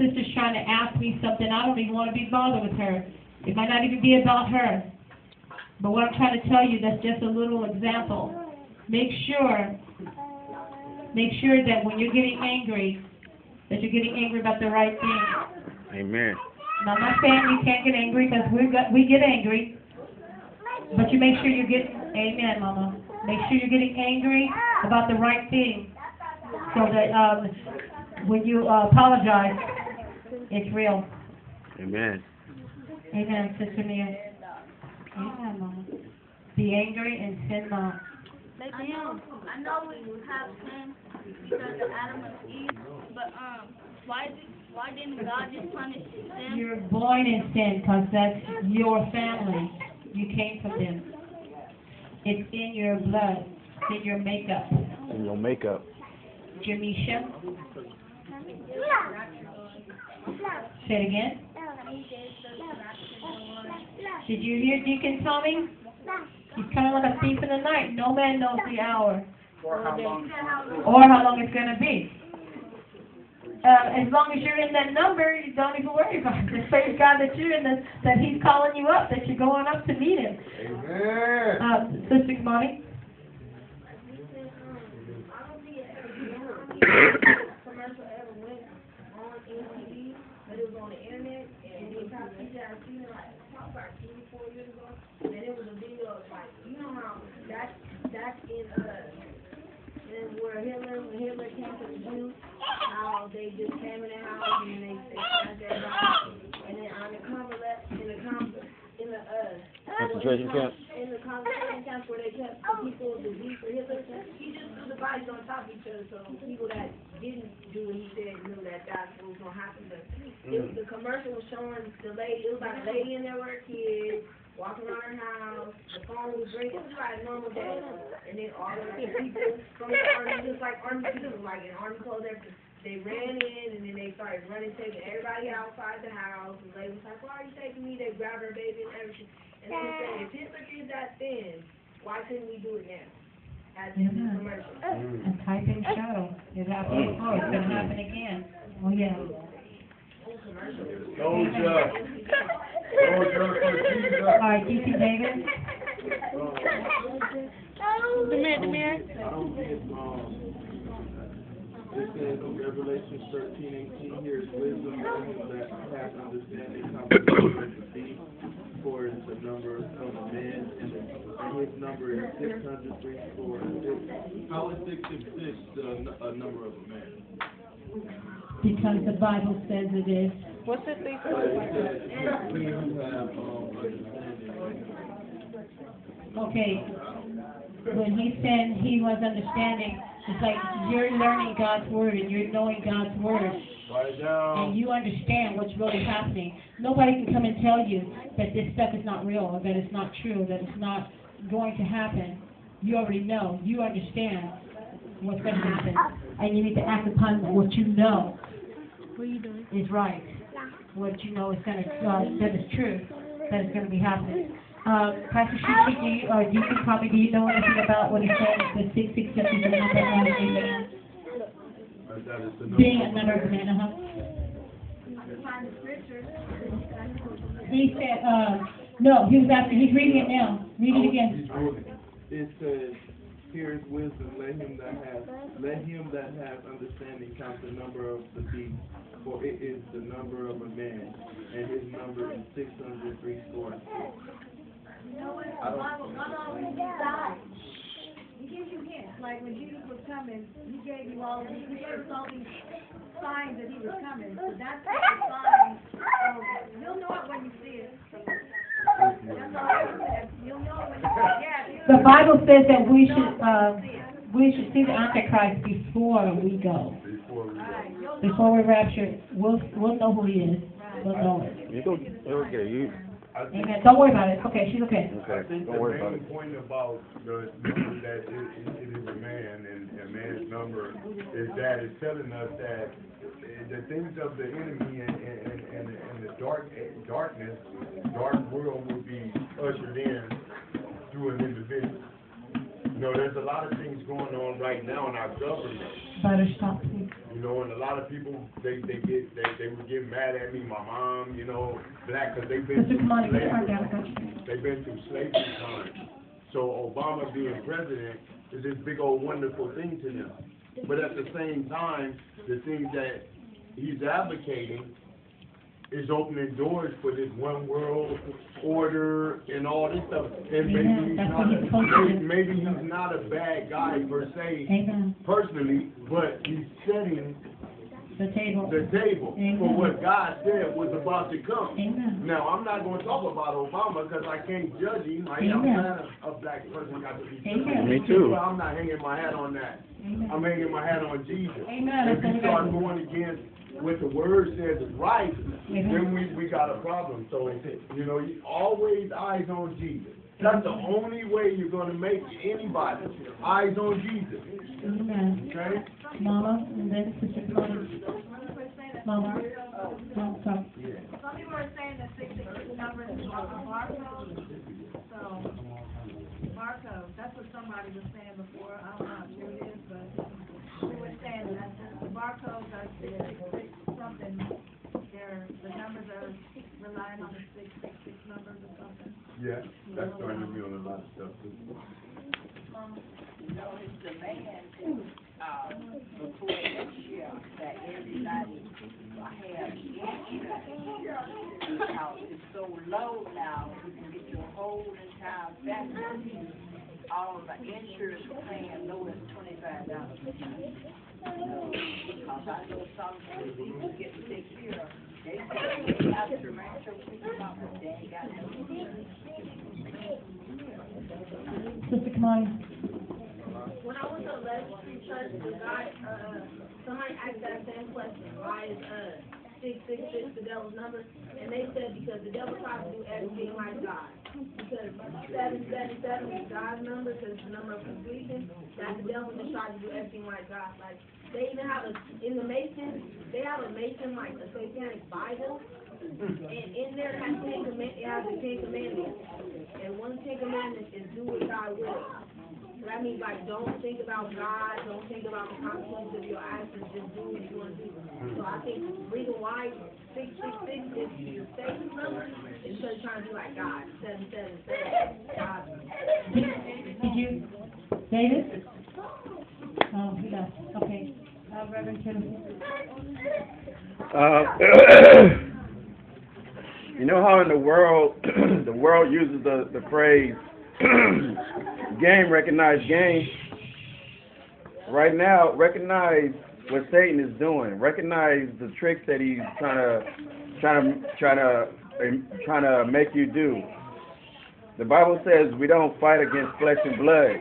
sister's trying to ask me something, I don't even wanna be bothered with her. It might not even be about her. But what I'm trying to tell you, that's just a little example. Make sure, make sure that when you're getting angry, that you're getting angry about the right thing. Amen. Now, I'm not saying you can't get angry, because we got, we get angry. But you make sure you get, amen, mama. Make sure you're getting angry about the right thing. So that, um, when you uh, apologize, it's real. Amen. Amen, Sister Mia. Amen, mama. Be angry and sin not. I know, I know we have sin because of Adam and Eve, but um, why did why didn't God just punish them? You're born in sin, because that's your family. You came from them. It's in your blood, it's in your makeup. In your makeup. Jamisha? Say it again. Did you hear Deacon Tommy? He's kind of like a thief in the night. No man knows the hour Or how long? or how long it's going to be. Uh, as long as you're in that number, you don't even worry about it. Just praise God that you're in the, that He's calling you up, that you're going up to meet Him. Amen. Uh, Sister Money? commercial ever went on MTV, but it was on the internet, you guys seen like, probably about three, years ago, and it was a video of like, you know how, that's, that's in, uh, in where Hitler, when Hitler came to the Jews, how they just came in their house and they, they shot their house, and then on the cover in the com, in the, uh, Concentration camp. the camps where they kept the people with disease for Hitler, he just threw the bodies on top of each other, so people that didn't do what he said knew that that's what was gonna happen, but it was, mm. the commercial was showing the lady, it was like a lady in there with her kids, walking around her house, the phone was ringing, it was like a normal day, and then all the people from the army, just like army people, like in army clothes, everything, they ran in, and then they started running, taking everybody outside the house, and the lady was like, why are you taking me, they grabbed her baby and everything, and they said, if Hitler did that then, why couldn't we do it now? As in the commercial. And type in shadow. It happened before, it's gonna happen again. Oh, yeah. Soldier. Soldier for Jesus. All right, Deacon David? I don't get, um, it says in Revelation thirteen eighteen, here is wisdom, and him that hath understanding, comprehend and number is six hundred three score. How is six and six the, n- a number of a man? Because the Bible says it is. What's it says, he who have, um, understanding, Okay. When he said he was understanding, it's like you're learning God's word and you're knowing God's word. Write and you understand what's really happening. Nobody can come and tell you that this stuff is not real, or that it's not true, that it's not going to happen. You already know. You understand what's going to happen, and you need to act upon what you know is right. What you know is going to uh, that is true, that is going to be happening. Uh, Pastor Shuki, do you, or do you probably do you know anything about what he said? The six six six is the number of man. That- that is the number. Being a number of a man, uh-huh. He said, uh, no, he was after, he's reading it now. Read it again. It. It says, here is wisdom, let him that hath, let him that hath understanding count the number of the beast, for it is the number of a man, and his number is six hundred three score and six. I don't, He gives you hints, like when Jesus was coming, he gave you all, he gave us all these signs that he was coming, so that's the sign of, you'll know it when you see it. The Bible says that we should, uh, we should see the Antichrist before we go. Before we go. Right, you'll know Before we rapture, we'll, we'll know who he is. We'll know it. You go, okay, you, Amen. Don't worry about it. Okay, she's okay. Okay, don't worry about main it. point about the, that it, it it is a man and a man's number is that it's telling us that the things of the enemy and, and, and, and the- dark, darkness, dark world will be ushered in through an individual. You know, there's a lot of things going on right now in our government you know, and a lot of people, they, they get, they, they would get mad at me, my mom, you know, black, cause they've been through slavery. turn down, got you. They've been through slavery times. So Obama being president is this big old wonderful thing to them. But at the same time, the thing that he's advocating is opening doors for this one world order and all this stuff. And maybe Amen. he's not, what he's supposed maybe, maybe he's not a bad guy per se, Amen. personally, but he's setting The table. the table for what God said was about to come. Amen. Now, I'm not gonna talk about Obama because I can't judge him. I am Amen. glad a, a black person got to be Amen. Me too. But I'm not hanging my hat on that. Amen. I'm hanging my hat on Jesus. Amen. If we start going against what the word says is right, Amen. then we, we got a problem. So, you know, you always eyes on Jesus. That's the only way you're gonna make anybody. Eyes on Jesus, Amen. okay? Mama, and then Sister Kamani. Mama. Mama, sorry. Some people are saying that six six six number is a barcode, so, barcode, that's what somebody was saying before, I don't know how true it is, but we were saying that the barcodes are six six six something, they're, the numbers are relying on the six six six numbers or something. Yeah, that's starting to be on a lot of stuff too. know, his demand is, uh, before next year, that everybody have insurance. Because it's so low now, you can get your whole entire family, all of the insurance plan, low as twenty-five dollars. A month. Because I know some people get sick here, Sister Kamani. When I was Legacy Street Church, guy, uh, somebody asked that same question, why is, uh, six, six, six the devil's number? And they said because the devil tries to do everything like God. Because seven, seven, seven is God's number, because it's the number of completion, that the devil just tries to do everything like God. Like, they even have a, in the Mason, they have a Mason, like, a satanic Bible, and in there, has ten command, it has the Ten Commandments. And one Ten Commandments is do what God will. So that means like, don't think about God, don't think about the consequences of your actions, just do what you want to do. So I think the reason why six six six is the Satan's number is because he's trying to be like God, seven seven seven, God. Did you, David? Oh, he left, okay. Uh, Reverend Timothy. Uh, you know how in the world, the world uses the, the phrase, game recognize game. Right now, recognize what Satan is doing. Recognize the tricks that he's trying to, trying to, trying to, trying to make you do. The Bible says we don't fight against flesh and blood.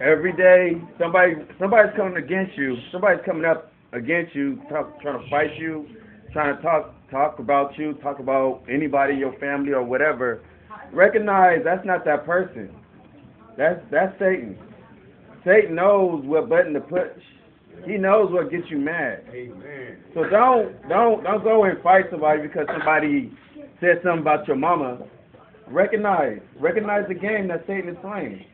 Every day, somebody, somebody's coming against you. Somebody's coming up against you, talk, trying to fight you, trying to talk, talk about you, talk about anybody, your family or whatever. Recognize that's not that person. That's that's Satan. Satan knows what button to push. He knows what gets you mad. Amen. So don't don't don't go and fight somebody because somebody said something about your mama. Recognize recognize the game that Satan is playing.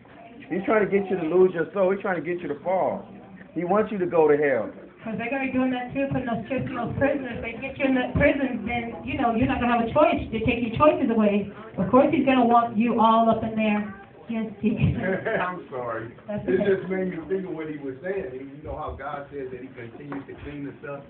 He's trying to get you to lose your soul. He's trying to get you to fall. He wants you to go to hell. Because they're gonna be doing that too, putting those kids in those prisons. If they get you in that prison, then, you know, you're not gonna have a choice. They take your choices away. Of course, he's gonna want you all up in there. Yes, he. I'm sorry. That's It okay. just made me think of what he was saying. You know how God says that he continues to clean us up,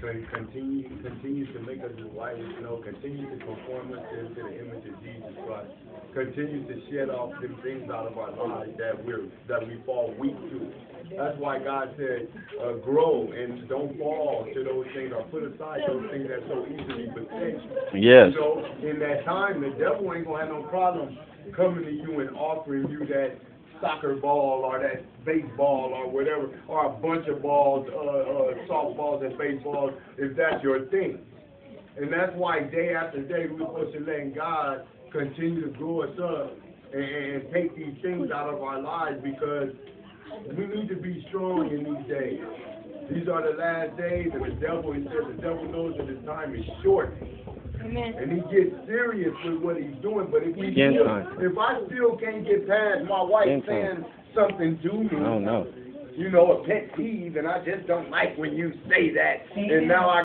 con- continue, continues to make us as white as snow, continues to conform us to, to the image of Jesus Christ, continues to shed off them things out of our lives that we're, that we fall weak to. That's why God said, uh, grow and don't fall to those things or put aside those things that so easily beset you. Yes. So in that time, the devil ain't gonna have no problem coming to you and offering you that soccer ball or that baseball or whatever, or a bunch of balls, uh, uh, softballs and baseballs, if that's your thing. And that's why day after day we're supposed to let God continue to grow us up and, and take these things out of our lives because we need to be strong in these days. These are the last days, and the devil, he said, the devil knows that his time is short. And he gets serious with what he's doing, but if we Skin still, if I still can't get past my wife Skin time. saying something to me, I don't know. you know, a pet peeve, and I just don't like when you say that. Amen. And now I